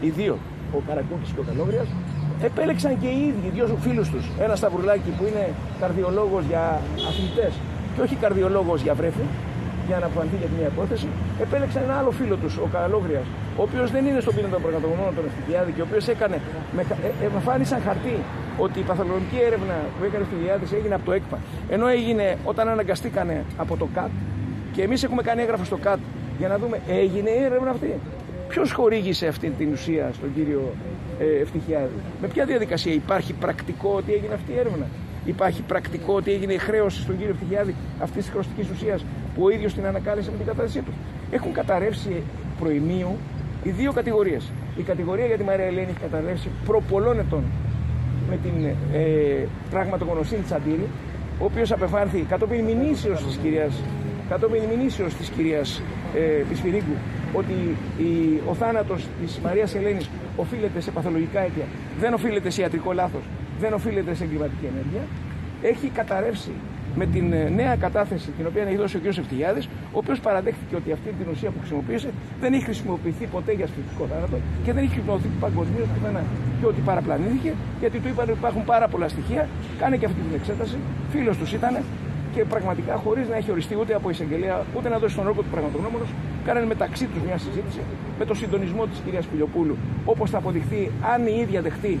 οι δύο, ο Καρακούκης και ο Καλόγριας, επέλεξαν και οι ίδιοι δύο φίλους τους. Ένας σταυρουλάκι που είναι καρδιολόγος για αθλητές και όχι καρδιολόγος για βρέφη, για να αποφανθεί για μια υπόθεση, επέλεξαν ένα άλλο φίλο τους, ο Καλόγριας, ο οποίος δεν είναι στον πίνακα των πραγματογνώμων των Ευτυχιάδη και ο οποίος έκανε, με, ε, ε, εμφάνισαν χαρτί ότι η παθολογική έρευνα που έκανε ο Ευτυχιάδη έγινε από το ΕΚΠΑ. Ενώ έγινε όταν αναγκαστήκανε από το ΚΑΤ και εμείς έχουμε κάνει έγγραφο στο ΚΑΤ για να δούμε, έγινε η έρευνα αυτή. Ποιος χορήγησε αυτή την ουσία στον κύριο ε, Ευτυχιάδη; Με ποια διαδικασία; Υπάρχει πρακτικό ότι έγινε αυτή η έρευνα; Υπάρχει πρακτικό ότι έγινε η χρέωση στον κύριο Ευτυχιάδη αυτής της χρωστικής ουσίας που ο ίδιος την ανακάλεσε με την κατάθεσή του; Έχουν καταρρεύσει προημίου οι δύο κατηγορίες. Η κατηγορία για τη Μαρία Ελένη έχει καταρρεύσει προ πολλών ετών με την ε, πραγματογνωσία Τσαντήρη, ο οποίος απεφάνθη κατόπιν μηνύσεως της κυρίας κατόπιν μηνύσεως της κυρίας ε, Πισφυρίγκου ότι η, ο θάνατος της Μαρίας Ελένης οφείλεται σε παθολογικά αίτια, δεν οφείλεται σε ιατρικό λάθος, δεν οφείλεται σε εγκληματική ενέργεια, έχει καταρρεύσει με την ε, νέα κατάθεση την οποία έχει δώσει ο κ. Ευτυχιάδης, ο οποίος παραδέχθηκε ότι αυτή την ουσία που χρησιμοποίησε δεν έχει χρησιμοποιηθεί ποτέ για σφυγικό θάνατο και δεν έχει χρησιμοποιηθεί παγκοσμίως πουθενά. Και ότι παραπλανήθηκε γιατί του είπαν ότι υπάρχουν πάρα πολλά στοιχεία, κάνε και αυτή την εξέταση. Φίλος τους ήταν, και πραγματικά χωρίς να έχει οριστεί ούτε από εισαγγελία ούτε να δώσει τον όρο του πραγματογνώμονος, κάνανε μεταξύ τους μια συζήτηση με το συντονισμό της κυρίας Πιλιοπούλου, όπως θα αποδειχθεί αν η ίδια δεχτεί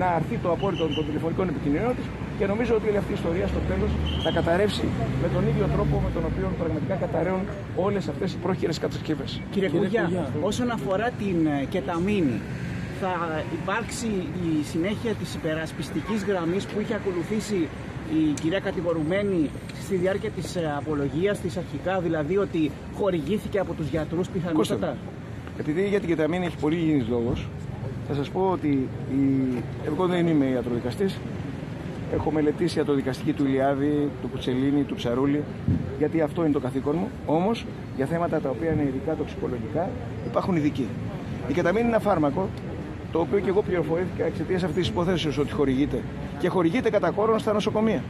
να αρθεί το απόρριτο των τηλεφωνικών επικοινωνιών της και νομίζω ότι όλη αυτή η ιστορία στο τέλος θα καταρρεύσει με τον ίδιο τρόπο με τον οποίο πραγματικά καταραίουν όλες αυτές οι πρόχειρες κατασκευές. Κύριε Κουριά, όσον αφορά την ε, κεταμίνη, θα υπάρξει η συνέχεια της υπερασπιστικής γραμμής που είχε ακολουθήσει η κυρία κατηγορουμένη στη διάρκεια της ε, απολογίας της αρχικά, δηλαδή ότι χορηγήθηκε από τους γιατρούς πιθανότατα; Επειδή για την κεταμίνη έχει πολύ γίνει λόγος, θα σας πω ότι η... εγώ δεν είμαι ιατροδικαστής, Έχω μελετήσει ιατροδικαστική του Ηλιάδη, του Κουτσελίνη, του Ψαρούλη, γιατί αυτό είναι το καθήκον μου. Όμως, για θέματα τα οποία είναι ειδικά τοξικολογικά, υπάρχουν ειδικοί. Η κεταμίνη είναι ένα φάρμακο το οποίο και εγώ πληροφορήθηκα εξαιτίας αυτής της υπόθεση ότι χορηγείται. Και χορηγείται κατά κόρον στα νοσοκομεία.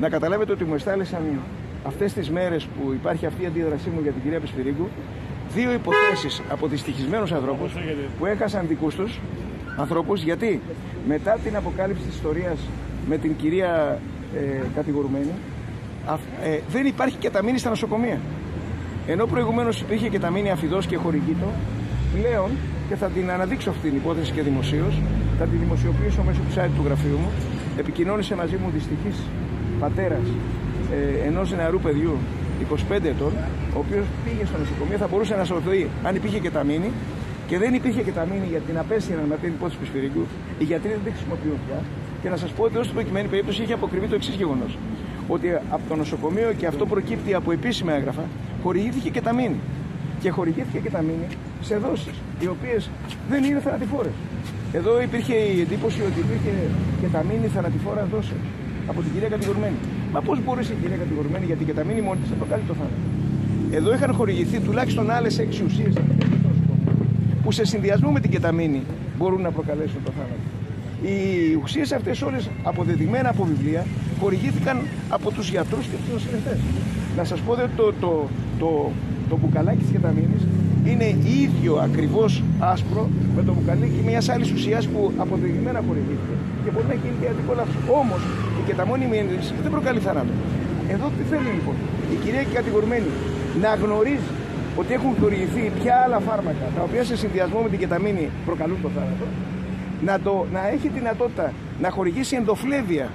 Να καταλάβετε ότι μου εστάλησαν αυτές τις μέρες που υπάρχει αυτή η αντίδρασή μου για την κυρία Πεσπυρίγκου δύο υποθέσεις από δυστυχισμένους ανθρώπους που έχασαν δικούς τους ανθρώπους γιατί μετά την αποκάλυψη της ιστορίας με την κυρία ε, κατηγορουμένη ε, δεν υπάρχει κεταμίνη στα νοσοκομεία. Ενώ προηγουμένως υπήρχε κεταμίνη αφιδός και χορηγήτο, πλέον και θα την αναδείξω αυτή την υπόθεση και δημοσίως. Θα τη δημοσιοποιήσω μέσω του site του γραφείου μου. Επικοινώνησε μαζί μου δυστυχής πατέρας ε, ενός νεαρού παιδιού 25 ετών, ο οποίος πήγε στο νοσοκομείο, θα μπορούσε να σωθεί αν υπήρχε και ταμίνη και δεν υπήρχε και ταμίνη για την απέσυραν με την υπόθεση του Σπυρικού. Οι γιατροί δεν την χρησιμοποιούν πια. Και να σας πω ότι ω στην προκειμένη περίπτωση είχε αποκριβεί το εξής γεγονός. Ότι από το νοσοκομείο και αυτό προκύπτει από επίσημα έγγραφα, χορηγήθηκε και ταμίνη και χορηγήθηκε και τα μήνυ σε δόσεις, οι οποίες δεν είναι θανατηφόρες. Εδώ υπήρχε η εντύπωση ότι υπήρχε και τα μήνυ θανατηφόρα δόση από την κυρία κατηγορμένη. Μα πώς μπορούσε η κυρία κατηγορμένη, γιατί και τα μήνυ μόνη της θα το κάνει το θάνατο. Εδώ είχαν χορηγηθεί τουλάχιστον άλλες έξι ουσίες που σε συνδυασμό με την κεταμίνη μπορούν να προκαλέσουν το θάνατο. Οι ουσίες αυτές όλες αποδεδειγμένα από βιβλία χορηγήθηκαν από τους γιατρούς και τους νοσηλευτές. Να σας πω ότι το, το, το, το μπουκαλάκι της κεταμίνης είναι ίδιο ακριβώς άσπρο με το μπουκαλάκι μιας άλλης ουσίας που αποδεδειγμένα χορηγήθηκε και μπορεί να γίνει ιατρικό λάθο. Όμως η κεταμόνιμη ένδειξη δεν προκαλεί θάνατο. Εδώ τι θέλει λοιπόν; Η κυρία και κατηγορημένη να γνωρίζει ότι έχουν χορηγηθεί ποια άλλα φάρμακα τα οποία σε συνδυασμό με την κεταμίνη προκαλούν το θάνατο, να, το, να έχει δυνατότητα να χορηγήσει ενδοφλέβεια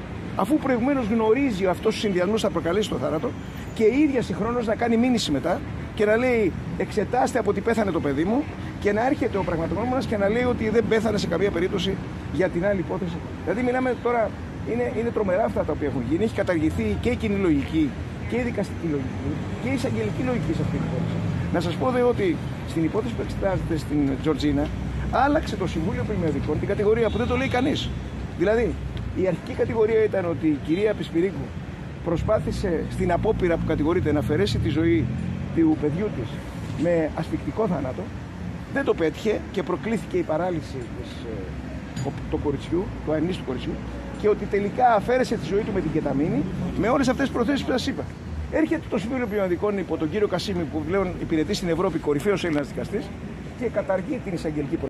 αφού προηγουμένως γνωρίζει αυτός ο συνδυασμός θα προκαλέσει το θάνατο και η ίδια συγχρόνως να κάνει μήνυση μετά και να λέει εξετάστε από τι πέθανε το παιδί μου και να έρχεται ο πραγματογνώμονας και να λέει ότι δεν πέθανε σε καμία περίπτωση για την άλλη υπόθεση. Δηλαδή μιλάμε τώρα, είναι, είναι τρομερά αυτά τα οποία έχουν γίνει. Έχει καταργηθεί και η κοινή λογική και η δικαστική λογική και η εισαγγελική λογική σε αυτή την υπόθεση. Να σας πω δε ότι στην υπόθεση που εξετάζεται στην Τζορτζίνα άλλαξε το Συμβούλιο Πριμεδικών την κατηγορία που δεν το λέει κανείς. Δηλαδή, η αρχική κατηγορία ήταν ότι η κυρία Πισπυρίκου προσπάθησε στην απόπειρα που κατηγορείται να αφαιρέσει τη ζωή του παιδιού της με ασφικτικό θάνατο. Δεν το πέτυχε και προκλήθηκε η παράλυση της, ε, του κοριτσιού, του του κοριτσιού και ότι τελικά αφαίρεσε τη ζωή του με την κεταμίνη με όλες αυτές τις προθέσεις που σας είπα. Έρχεται το Συμβούλιο Ποιοδικών υπό τον κύριο Κασίμη που πλέον υπηρετεί στην Ευρώπη κορυφαίος Έλληνας δικαστής και καταργεί την εισαγγελική